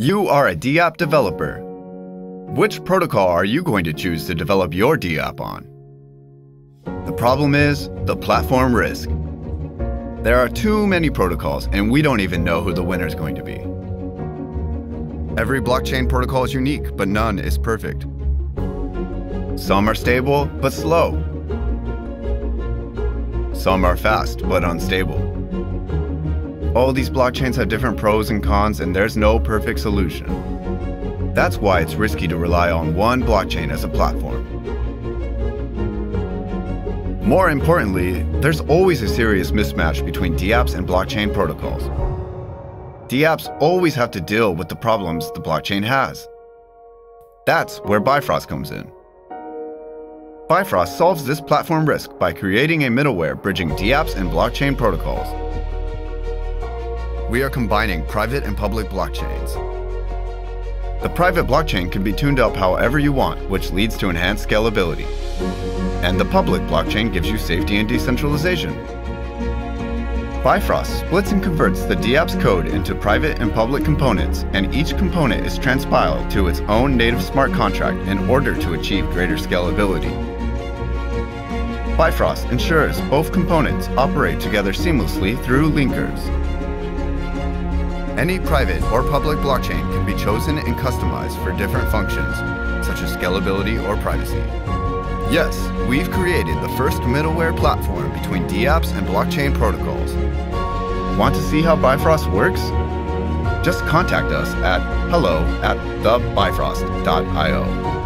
You are a DApp developer. Which protocol are you going to choose to develop your DApp on? The problem is the platform risk. There are too many protocols, and we don't even know who the winner is going to be. Every blockchain protocol is unique, but none is perfect. Some are stable, but slow. Some are fast, but unstable. All these blockchains have different pros and cons, and there's no perfect solution. That's why it's risky to rely on one blockchain as a platform. More importantly, there's always a serious mismatch between DApps and blockchain protocols. DApps always have to deal with the problems the blockchain has. That's where Bifrost comes in. Bifrost solves this platform risk by creating a middleware bridging DApps and blockchain protocols. We are combining private and public blockchains. The private blockchain can be tuned up however you want, which leads to enhanced scalability. And the public blockchain gives you safety and decentralization. Bifrost splits and converts the DApp's code into private and public components, and each component is transpiled to its own native smart contract in order to achieve greater scalability. Bifrost ensures both components operate together seamlessly through linkers. Any private or public blockchain can be chosen and customized for different functions, such as scalability or privacy. Yes, we've created the first middleware platform between DApps and blockchain protocols. Want to see how Bifrost works? Just contact us at hello at thebifrost.io.